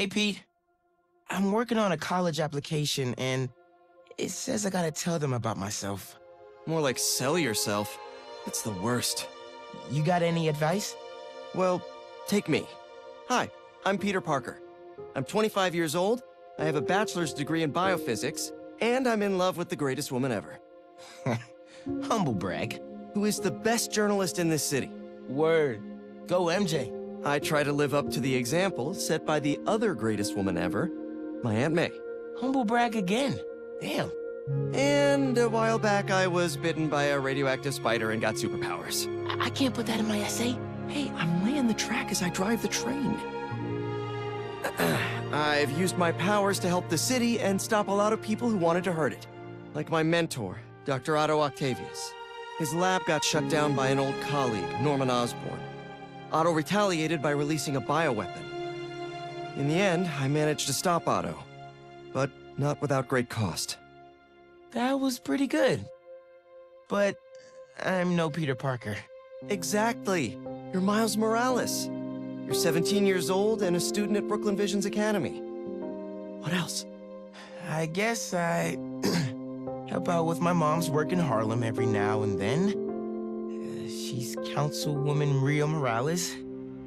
Hey, Pete. I'm working on a college application, and it says I gotta tell them about myself. More like sell yourself. It's the worst. You got any advice? Well, take me. Hi, I'm Peter Parker. I'm 25 years old, I have a bachelor's degree in biophysics, and I'm in love with the greatest woman ever. Humble brag. Who is the best journalist in this city. Word. Go, MJ. I try to live up to the example set by the other greatest woman ever, my Aunt May. Humble brag again. Damn. And a while back, I was bitten by a radioactive spider and got superpowers. I, I can't put that in my essay. Hey, I'm laying the track as I drive the train. I've used my powers to help the city and stop a lot of people who wanted to hurt it. Like my mentor, Dr. Otto Octavius. His lab got shut down by an old colleague, Norman Osborn. Otto retaliated by releasing a bioweapon. In the end, I managed to stop Otto. But not without great cost. That was pretty good. But I'm no Peter Parker. Exactly. You're Miles Morales. You're 17 years old and a student at Brooklyn Visions Academy. What else? I guess I help out with my mom's work in Harlem every now and then. She's Councilwoman Rio Morales.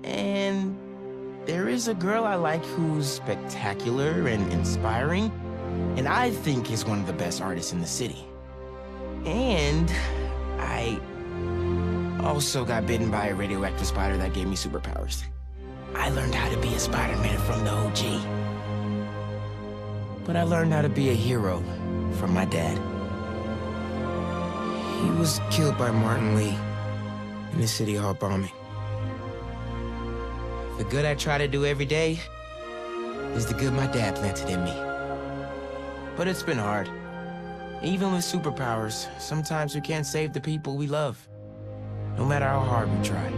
And there is a girl I like who's spectacular and inspiring, and I think is one of the best artists in the city. And I also got bitten by a radioactive spider that gave me superpowers. I learned how to be a Spider-Man from the OG. But I learned how to be a hero from my dad. He was killed by Martin Li in the City Hall bombing. The good I try to do every day is the good my dad planted in me. But it's been hard. Even with superpowers, sometimes we can't save the people we love, no matter how hard we try.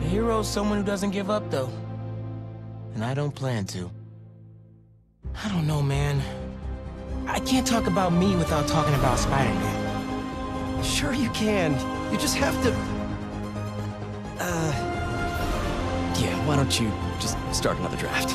A hero's someone who doesn't give up, though. And I don't plan to. I don't know, man. I can't talk about me without talking about Spider-Man. Sure you can. You just have to... Uh... Yeah, why don't you just start another draft?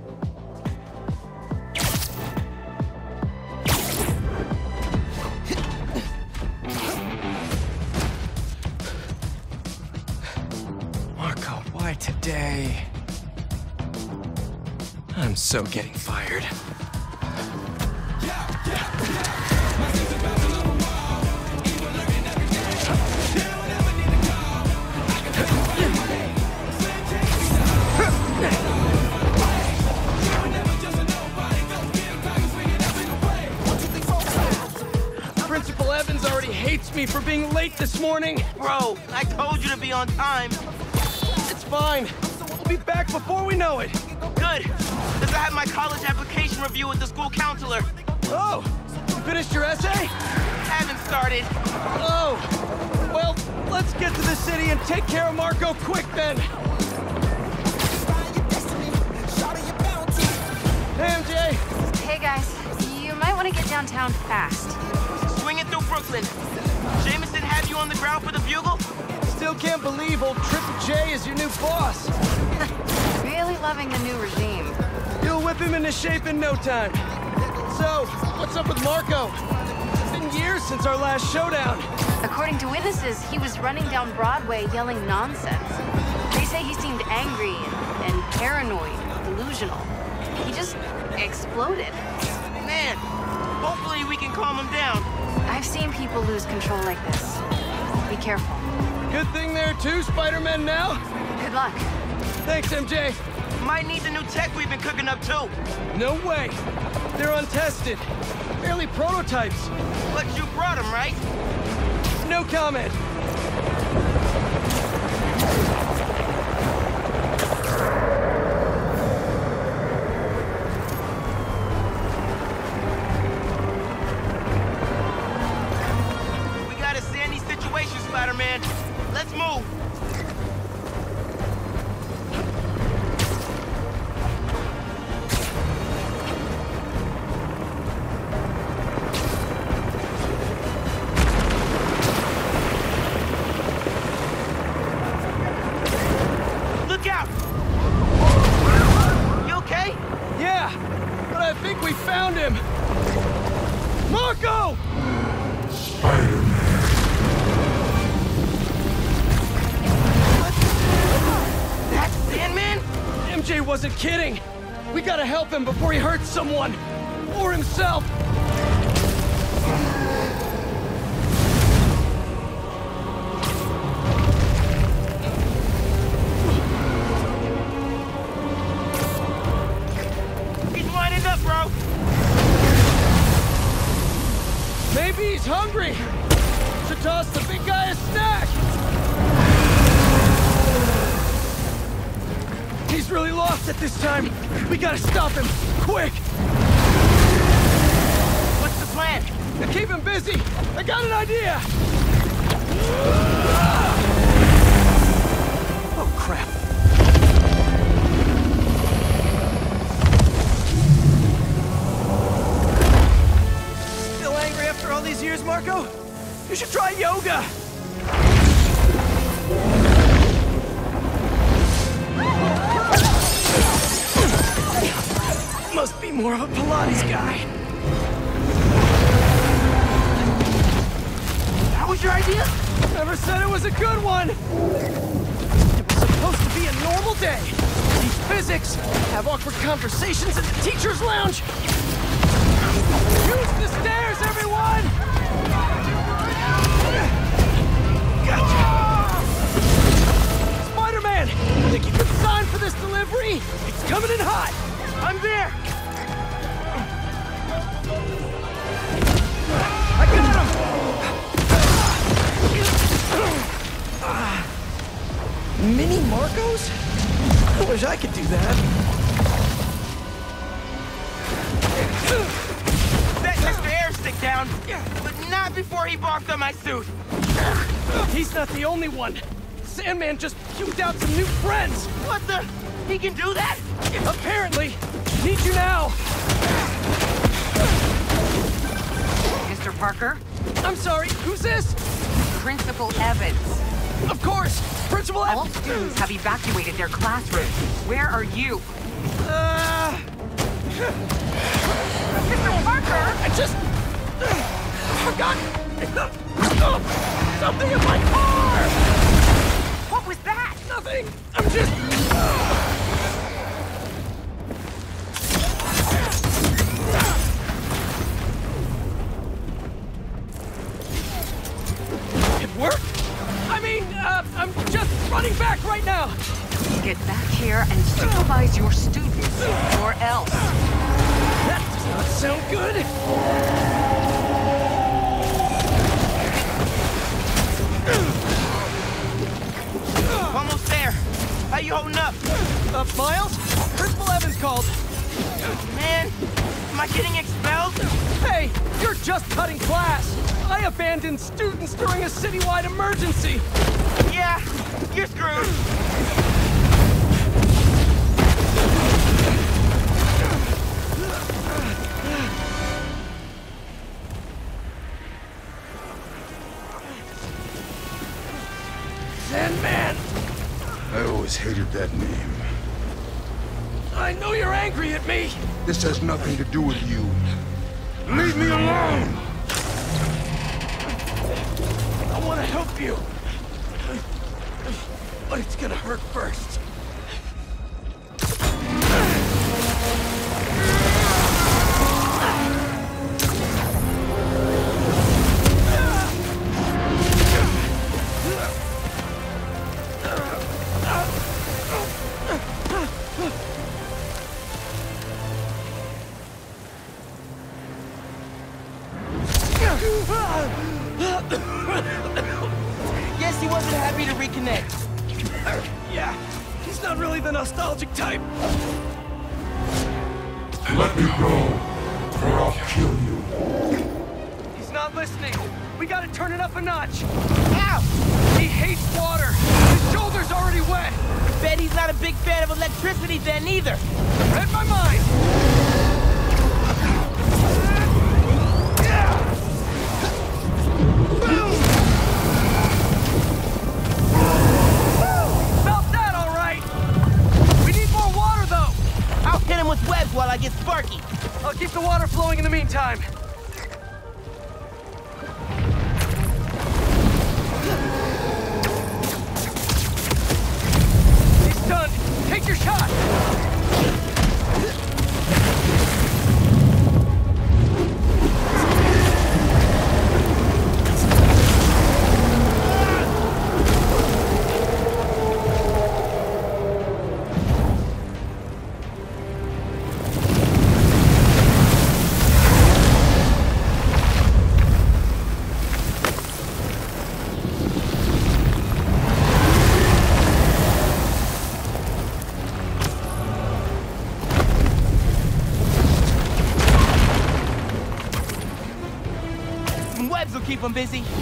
I'm so getting fired. Principal Evans already hates me for being late this morning. Bro, I told you to be on time. It's fine. We'll be back before we know it. Good, because I had my college application review with the school counselor. Oh, you finished your essay? Haven't started. Oh, well, let's get to the city and take care of Marko quick then. Hey, MJ. Hey guys, you might want to get downtown fast. Swinging through Brooklyn. Jameson have you on the ground for the bugle? Still can't believe old Triple J is your new boss. Really loving the new regime. Whip him into shape in no time. So, what's up with Marko? It's been years since our last showdown. According to witnesses, he was running down Broadway yelling nonsense. They say he seemed angry and, and paranoid, delusional. He just exploded. Man, hopefully we can calm him down. I've seen people lose control like this. Be careful. Good thing there are two Spider-Men now. Good luck. Thanks, MJ. Might need the new tech we've been cooking up too. No way. They're untested. Barely prototypes. But you brought them, right? No comment. Him before he hurts someone. Or himself. Gotta stop him. Quick! What's the plan? Now keep him busy. I got an idea. Oh, crap. Still angry after all these years, Marko? You should try yoga. Must be more of a Pilates guy. That was your idea? Never said it was a good one! It was supposed to be a normal day. Teach physics, have awkward conversations in the teacher's lounge. Use the stairs, everyone! Gotcha! Spider-Man! Think you can sign for this delivery? It's coming in hot! I'm there! I got him! Mini Markos? I wish I could do that. Set Mr. Airstick down, Yeah, but not before he barked on my suit. He's not the only one. Sandman just puked out some new friends. What the? He can do that? Apparently. Need you now. Mr. Parker, I'm sorry, who's this? Principal Evans. Of course, Principal Evans! All students have evacuated their classrooms. Where are you? Uh, Mr. Parker! I just uh, forgot something in my car. What was that? Nothing. I'm just. Sandman, I always hated that name. I know you're angry at me. This has nothing to do with you. Leave me alone! I want to help you. But it's gonna hurt first. Listening. We gotta turn it up a notch. Ow! He hates water. His shoulder's already wet. Bet he's not a big fan of electricity then either. Read my mind. Felt that all right. We need more water though. I'll hit him with webs while I get Sparky. I'll keep the water flowing in the meantime. Your shot. Keep him busy.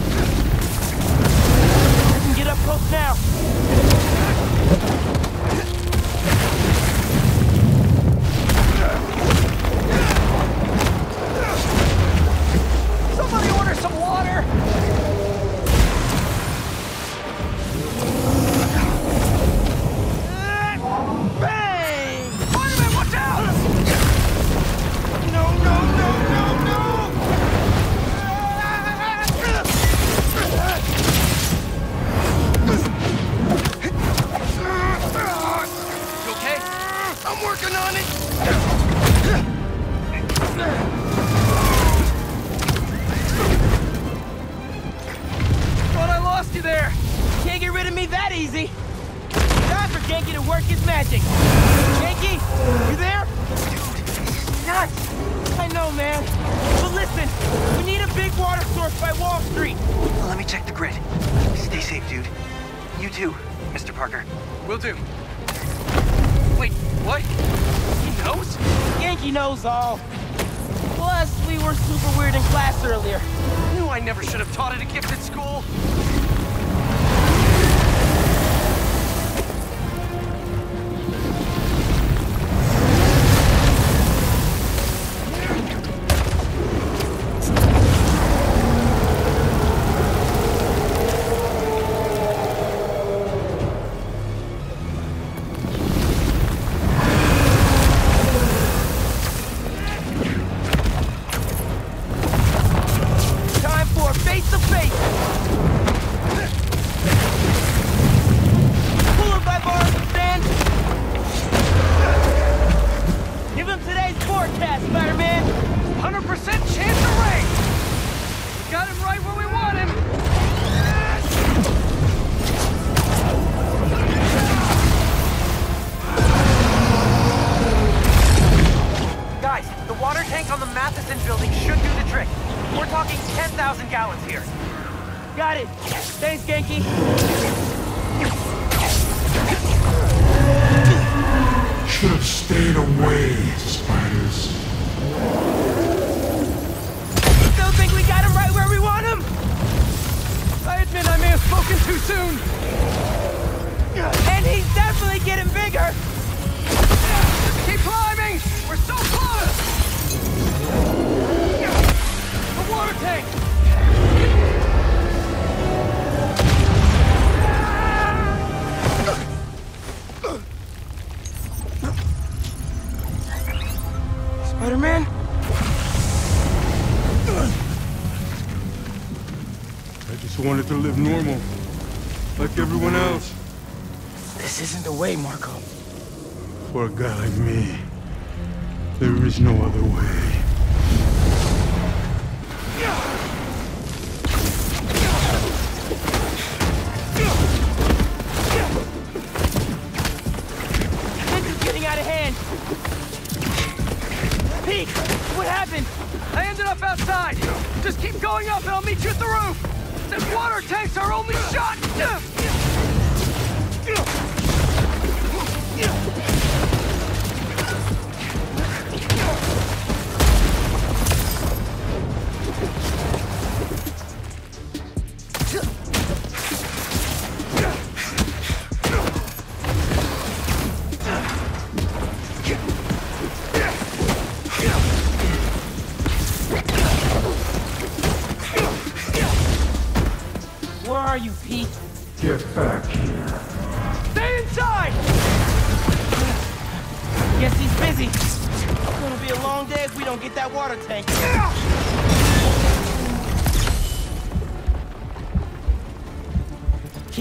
Yeah!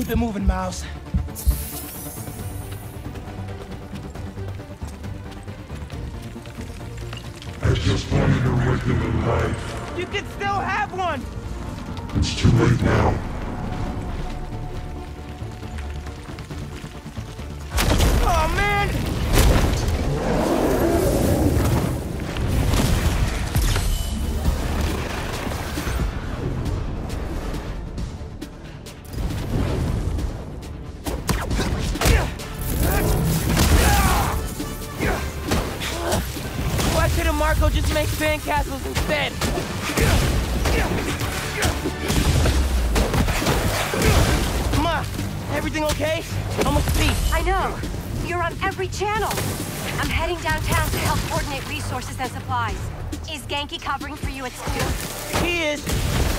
Keep it moving, Miles. I just wanted a regular life. You can still have one! It's too late now. sandcastles instead! Everything okay? I'm. I know. You're on every channel. I'm heading downtown to help coordinate resources and supplies. Is Ganke covering for you at school? He is,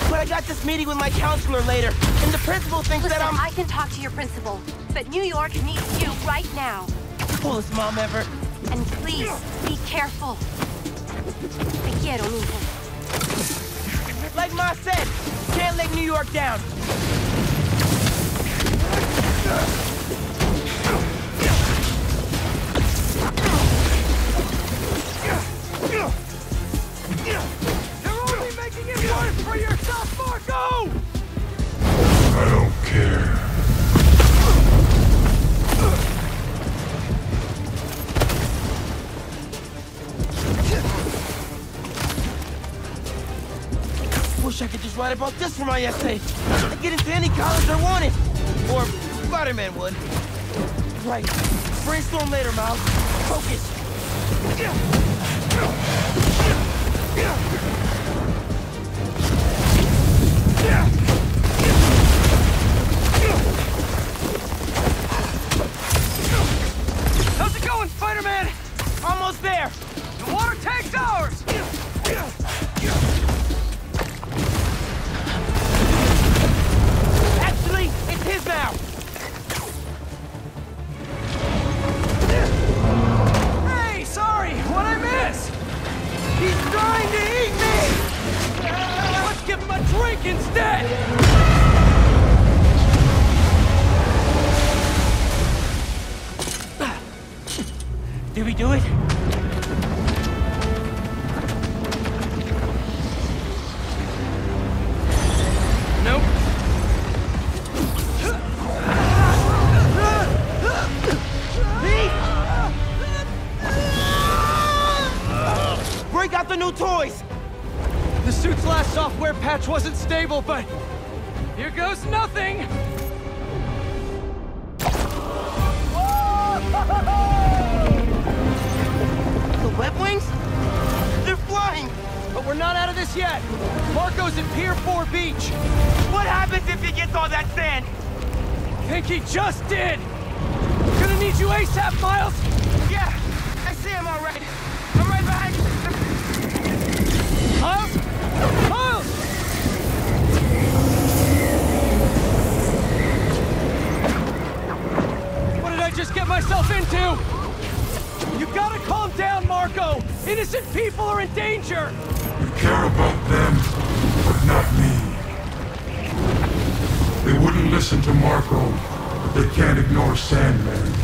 but I got this meeting with my counselor later, and the principal thinks Listen, that I'm- I can talk to your principal, but New York needs you right now. Coolest mom ever. And please, be careful. Te quiero, Like Ma said, can't let New York down. Bought this for my essay. I get into any college I wanted. Or Spider-Man would. Right. Brainstorm later, Miles. Focus. How's it going, Spider-Man? Almost there. The water tank's ours! But here goes nothing! The web wings? They're flying! But we're not out of this yet. Marko's at Pier 4 Beach. What happens if he gets all that sand? I Think he just did. Gonna need you ASAP, Miles. Just get myself into? You gotta calm down, Marko! Innocent people are in danger! You care about them, but not me. They wouldn't listen to Marko, but they can't ignore Sandman.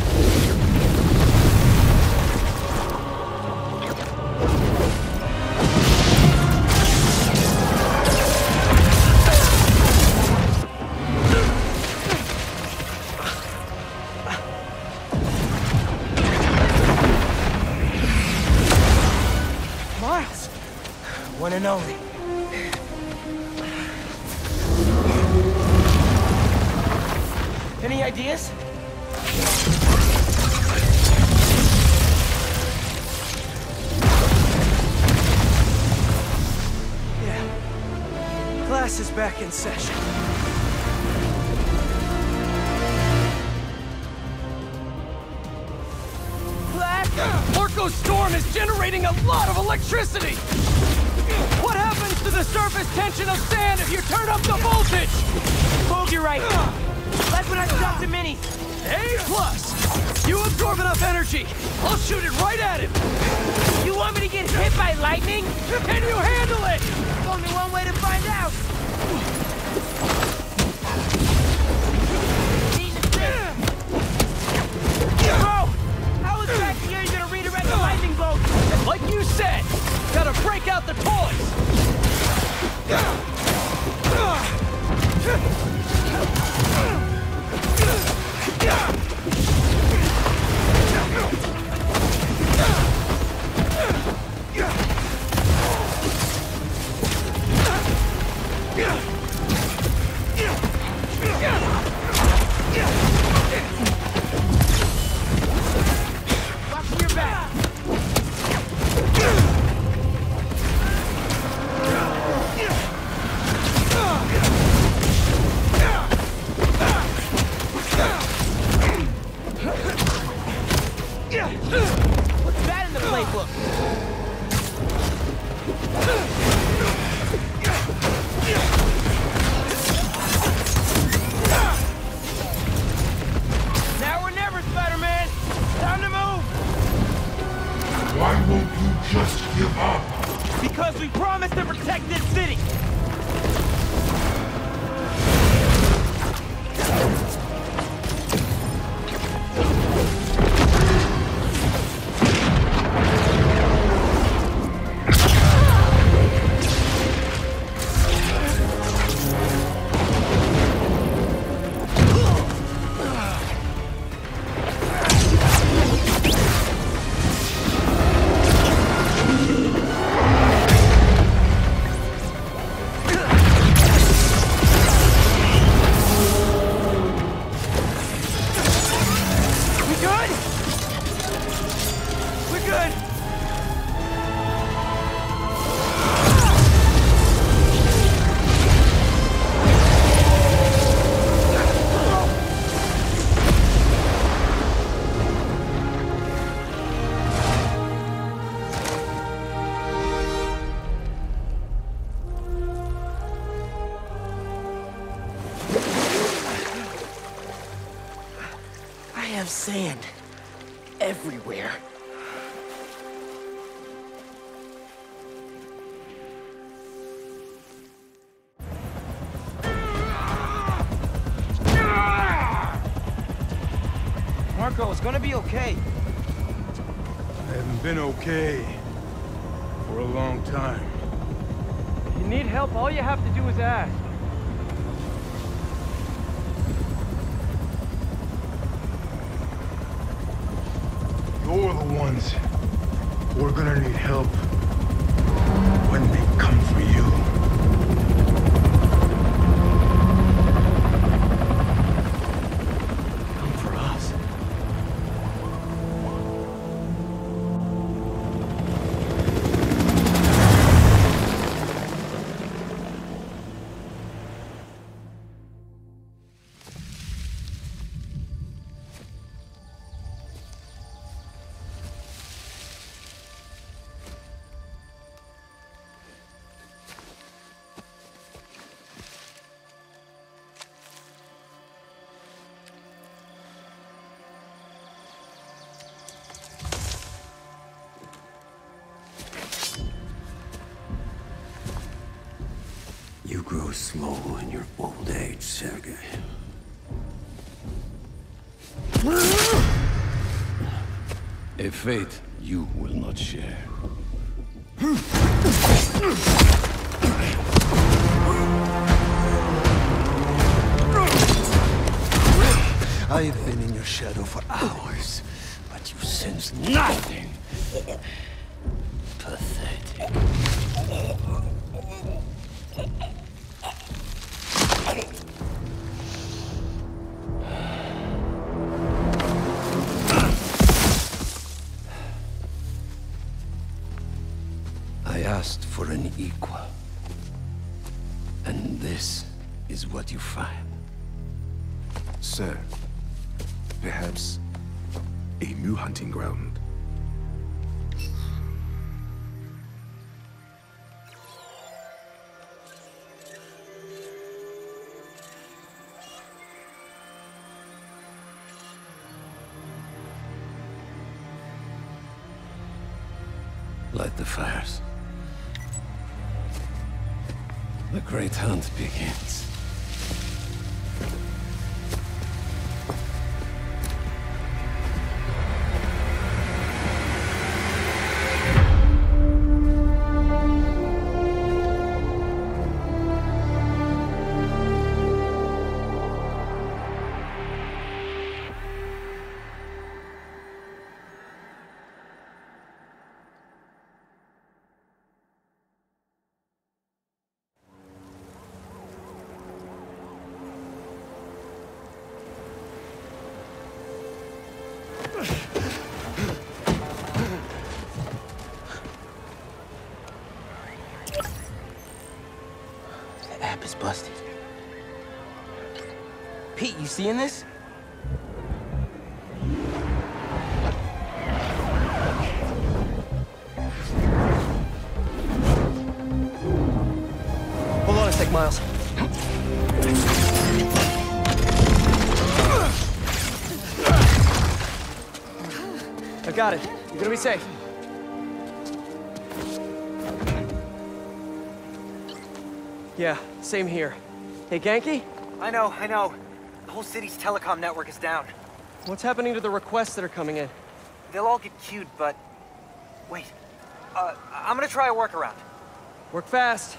One and only. Any ideas? Yeah. Class is back in session. Marko's storm is generating a lot of electricity! The surface tension of sand if you turn up the voltage? Hold you right. Like when I shot the minis. A plus! You absorb enough energy! I'll shoot it right at him! You want me to get hit by lightning? Can you handle it? There's only one way to find out. It's gonna be okay. I haven't been okay for a long time. If you need help, all you have to do is ask. You're the ones who are gonna need help in your old age, Sergei. A fate you will not share. I've been in your shadow for hours, but you sense nothing. Pathetic. Equal. And this is what you find. Sir, perhaps a new hunting ground. Light the fires. The great hunt begins. Hold on a sec, Miles. I got it. You're gonna be safe. Yeah, same here. Hey, Ganke? I know, I know. The whole city's telecom network is down. What's happening to the requests that are coming in? They'll all get queued, but... Wait. Uh, I'm gonna try a workaround. Work fast.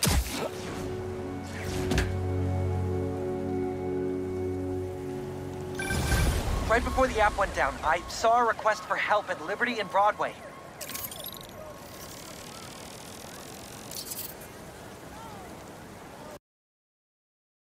Right before the app went down, I saw a request for help at Liberty and Broadway.